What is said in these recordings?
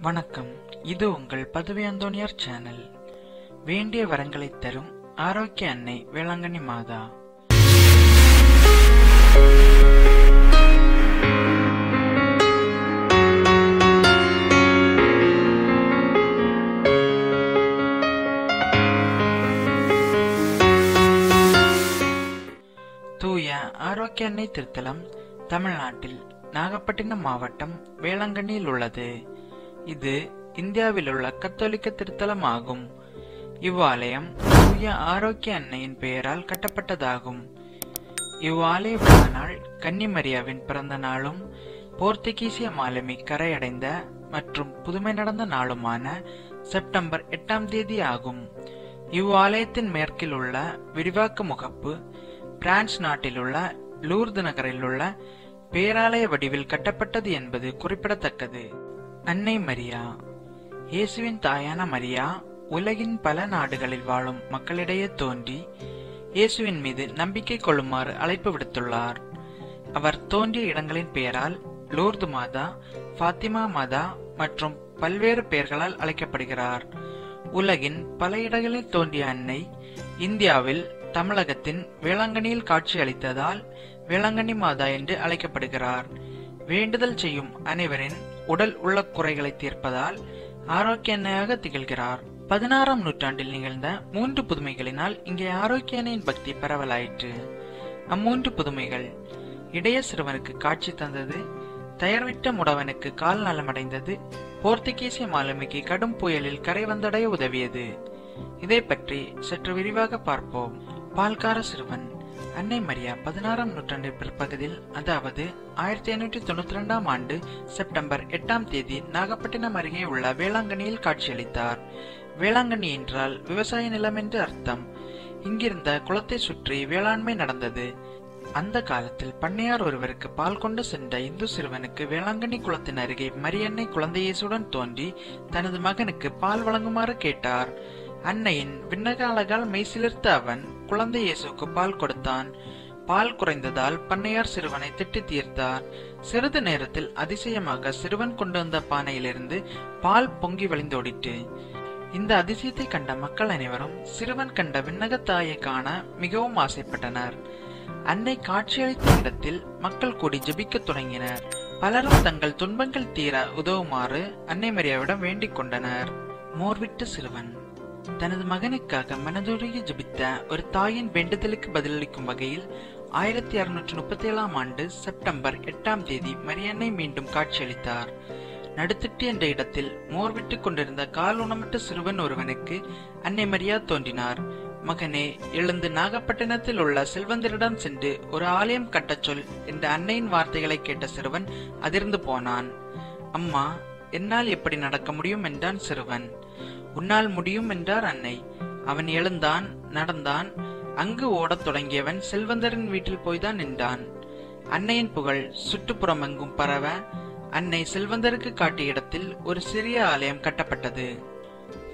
வணக்கம். இது உங்கள் பதவி அந்தோனியார் சேனல் வேண்டிய வரங்களை தரும் ஆரோக்கிய அன்னை வேளாங்கண்ணி மாதா. தூய ஆரோக்கிய அன்னை திருத்தலம் தமிழ்நாட்டில் நாகப்பட்டினம் மாவட்டம் வேளாங்கண்ணியில் உள்ளது. இது இந்தியாவில் உள்ள கத்தோலிக்க திருத்தலமாகும். இவ்வாலயம் தூய ஆரோக்கிய அன்னையின் பெயரால் கட்டப்பட்டதாகும். இவ்வாலய விழா நாள் கன்னிமரியாவின் பிறந்த நாளும் போர்த்துகீசிய மாலுமி கரையடைந்த மற்றும் புதுமை நடந்த நாளுமான செப்டம்பர் எட்டாம் தேதி ஆகும். இவ்வாலயத்தின் மேற்கில் உள்ள விரிவாக்க முகப்பு பிரான்ஸ் நாட்டில் உள்ள லூர்து நகரில் உள்ள பேராலய வடிவில் கட்டப்பட்டது என்பது குறிப்பிடத்தக்கது. அன்னை மரியா இயேசுவின் தாயான மரியா உலகின் பல நாடுகளில் வாழும் மக்களிடையே தோன்றி இயேசுவின் மீது நம்பிக்கை கொள்ளுமாறு அழைப்பு விடுத்துள்ளார். அவர் தோன்றிய இடங்களின் பெயரால் லூர்து மாதா ஃபாத்திமா மாதா மற்றும் பல்வேறு பெயர்களால் அழைக்கப்படுகிறார். உலகின் பல இடங்களில் தோன்றிய அன்னை இந்தியாவில் தமிழகத்தின் வேளாங்கண்ணியில் காட்சி அளித்ததால் வேளாங்கண்ணி மாதா என்று அழைக்கப்படுகிறார். வேண்டுதல் செய்யும் அனைவரின் உடல் உள்ள குறைகளை தீர்ப்பதால் ஆரோக்கிய திகழ்கிறார். பதினாறாம் நூற்றாண்டில் நிகழ்ந்த மூன்று புதுமைகளினால் இங்கே ஆரோக்கிய பக்தி பரவலாயிற்று. அம்மூன்று புதுமைகள். இடைய சிறுவனுக்கு காட்சி தந்தது தயர்விட்ட முடவனுக்கு கால் நலமடைந்தது போர்த்துகீசிய மாலுமிக்கு கடும் புயலில் கரை வந்தடைய உதவியது. இதை பற்றி சற்று விரிவாக பார்ப்போம். பால்கார சிறுவன். அன்னை மரியா பதினாறாம் நூற்றாண்டு பிற்பகுதியில் அதாவது ஆயிரத்தி ஐநூற்றி தொண்ணூத்தி ரெண்டாம் ஆண்டு செப்டம்பர் எட்டாம் தேதி நாகப்பட்டினம் அருகே உள்ள வேளாங்கண்ணியில் காட்சியளித்தார். வேளாங்கண்ணி என்றால் விவசாய நிலம் என்று அர்த்தம். இங்கிருந்த குளத்தை சுற்றி வேளாண்மை நடந்தது. அந்த காலத்தில் பண்ணையார் ஒருவருக்கு பால் கொண்டு சென்ற இந்து சிறுவனுக்கு வேளாங்கண்ணி குளத்தின் அருகே மரியன்னை குழந்தை இயேசுடன் தோன்றி தனது மகனுக்கு பால் வழங்குமாறு கேட்டார். அன்னையின் விண்ணக அழகால் மெய்சிலிர்த்த அவன் குழந்தை இயேசுக்கு பால் கொடுத்தான். பால் குறைந்ததால் பண்ணையார் சிறுவனை திட்டி தீர்த்தார். சிறிது நேரத்தில் அதிசயமாக சிறுவன் கொண்டு வந்த பானையிலிருந்து பால் பொங்கி வழிந்தோடிட்டு இந்த அதிசயத்தை கண்ட மக்கள் அனைவரும் சிறுவன் கண்ட விண்ணகத்தாயை காண மிகவும் ஆசைப்பட்டனர். அன்னை காட்சியளித்த இடத்தில் மக்கள் கூடி ஜபிக்க தொடங்கினர். பலரும் தங்கள் துன்பங்கள் தீர உதவுமாறு அன்னை மரியாவிடம் வேண்டிக் கொண்டனர். மோர்விட்ட சிறுவன். தனது மகனுக்காக மனதுருகி ஜபித்த ஒரு தாயின் வேண்டுதலுக்கு பதிலளிக்கும் வகையில் ஆயிரத்தி அறுநூற்றி முப்பத்தி ஏழாம் ஆண்டு செப்டம்பர் எட்டாம் தேதி மரியன்னை மீண்டும் காட்சியளித்தார். நடுத்திட்டு என்ற இடத்தில் மோர் விட்டு கொண்டிருந்த கால் உணமற்ற சிறுவன் ஒருவனுக்கு அன்னை மரியா தோன்றினார். மகனே எழுந்து நாகப்பட்டினத்தில் உள்ள செல்வந்தரிடம் சென்று ஒரு ஆலயம் கட்டச் சொல் என்ற அன்னையின் வார்த்தைகளை கேட்ட சிறுவன் அதிர்ந்து போனான். அம்மா என்னால் எப்படி நடக்க முடியும் என்றான் சிறுவன். உன்னால் முடியும் என்றார் அன்னை. அவன் எழுந்தான் நடந்தான். அங்கு ஓடத் தொடங்கியவன் செல்வந்தரின் வீட்டில் போய்தான் நின்றான். அன்னையின் புகழ் சுற்றுப்புறம் எங்கும் பரவ அன்னை செல்வந்தருக்கு காட்டிய இடத்தில் ஒரு சிறிய ஆலயம் கட்டப்பட்டது.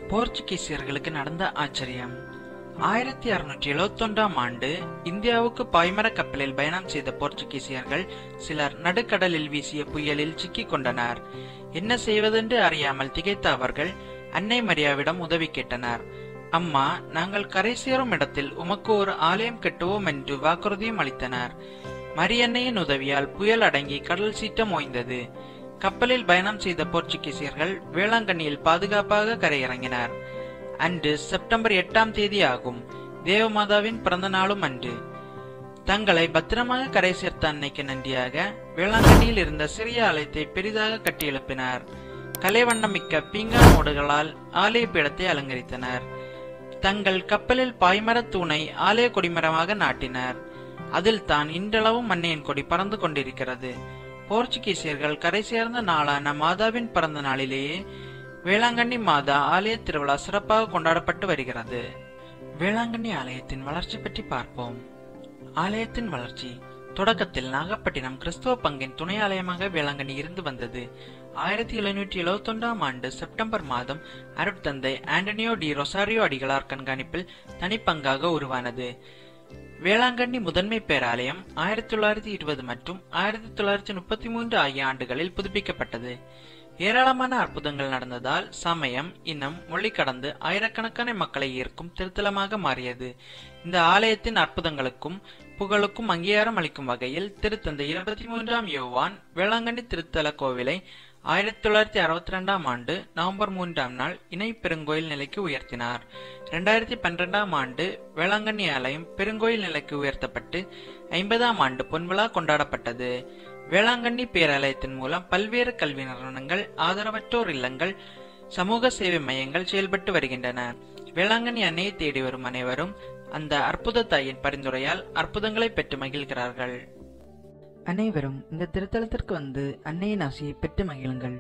போர்ச்சுகீசியர்களுக்கு நடந்த ஆச்சரியம். ஆயிரத்தி அறுநூற்றி எழுபத்தி ஒன்றாம் ஆண்டு இந்தியாவுக்கு பாய்மர கப்பலில் பயணம் செய்த போர்ச்சுகீசியர்கள் சிலர் நடுக்கடலில் வீசிய புயலில் சிக்கிக் கொண்டனர். என்ன செய்வதென்று அறியாமல் திகைத்த அவர்கள் அன்னை மரியாவிடம் உதவி கேட்டனர். அம்மா நாங்கள் கரை சேரும் இடத்தில் உமக்கு ஒரு ஆலயம் கட்டுவோம் என்று வாக்குறுதியும் அளித்தனர். மரியன்னையின் உதவியால் புயல் அடங்கி கடல் சீற்றம் ஓய்ந்தது. கப்பலில் பயணம் செய்த போர்ச்சுகீசியர்கள் வேளாங்கண்ணியில் பாதுகாப்பாக கரையிறங்கினர். அன்று செப்டம்பர் எட்டாம் தேதி ஆகும் தேவமாதாவின் பிறந்த நாளும் அன்று. தங்களை பத்திரமாக கரை சேர்த்த அன்னைக்கு நன்றியாக வேளாங்கண்ணியில் இருந்த சிறிய ஆலயத்தை பெரிதாக கட்டி எழுப்பினார். கலைவண்ணமிக்க பீங்கான் ஓடுகளால் ஆலய பீடத்தை அலங்கரித்தனர். தங்கள் கப்பலில் பாய்மரத் தூணை ஆலய கொடிமரமாக நாட்டினர். அதில் தான் இன்றளவும் மண்ணையின் கொடி பறந்து கொண்டிருக்கிறது. போர்ச்சுகீசியர்கள் கரை சேர்ந்த நாளான மாதாவின் பிறந்த நாளிலேயே வேளாங்கண்ணி மாதா ஆலய திருவிழா சிறப்பாக கொண்டாடப்பட்டு வருகிறது. வேளாங்கண்ணி ஆலயத்தின் வளர்ச்சி பற்றி பார்ப்போம். ஆலயத்தின் வளர்ச்சி. தொடக்கத்தில் நாகப்பட்டினம் கிறிஸ்துவ பங்கின் துணை ஆலயமாக வேளாங்கண்ணி இருந்து வந்தது. ஆயிரத்தி எழுநூற்றி எழுபத்தி ஒன்றாம் ஆண்டு செப்டம்பர் மாதம் அருட்தந்தை ஆண்டனியோ டி ரொசாரியோ அடிகளார் கண்காணிப்பில் தனிப்பங்காக உருவானது. வேளாங்கண்ணி முதன்மை பேராலயம் ஆயிரத்தி தொள்ளாயிரத்தி இருபது மற்றும் ஆயிரத்தி தொள்ளாயிரத்தி முப்பத்தி மூன்று ஆகிய ஆண்டுகளில் புதுப்பிக்கப்பட்டது. ஏராளமான அற்புதங்கள் நடந்ததால் சமயம் இனம் மொழி கடந்து ஆயிரக்கணக்கான மக்களை ஈர்க்கும் திருத்தலமாக மாறியது. இந்த ஆலயத்தின் அற்புதங்களுக்கும் புகழுக்கும் அங்கீகாரம் அளிக்கும் வகையில் திருத்தந்தை இருபத்தி மூன்றாம் யோவான் வேளாங்கண்ணி திருத்தல கோவிலை ஆயிரத்தி தொள்ளாயிரத்தி அறுபத்தி ரெண்டாம் ஆண்டு நவம்பர் மூன்றாம் நாள் இணை பெருங்கோயில் நிலைக்கு உயர்த்தினார். இரண்டாயிரத்தி பன்னிரெண்டாம் ஆண்டு வேளாங்கண்ணி ஆலயம் பெருங்கோயில் நிலைக்கு உயர்த்தப்பட்டு ஐம்பதாம் ஆண்டு பொன்விழா கொண்டாடப்பட்டது. வேளாங்கண்ணி பேராலயத்தின் மூலம் பல்வேறு கல்வி நிறுவனங்கள் ஆதரவற்றோர் இல்லங்கள் சமூக சேவை மையங்கள் செயல்பட்டு வருகின்றன. வேளாங்கண்ணி அன்னையை தேடி வரும் அனைவரும் அந்த அற்புத தாயின் பரிந்துரையால் அற்புதங்களை பெற்று மகிழ்கிறார்கள். அனைவரும் இந்த திருத்தலத்திற்கு வந்து அன்னையின் ஆசையை பெற்று மகிழுங்கள்.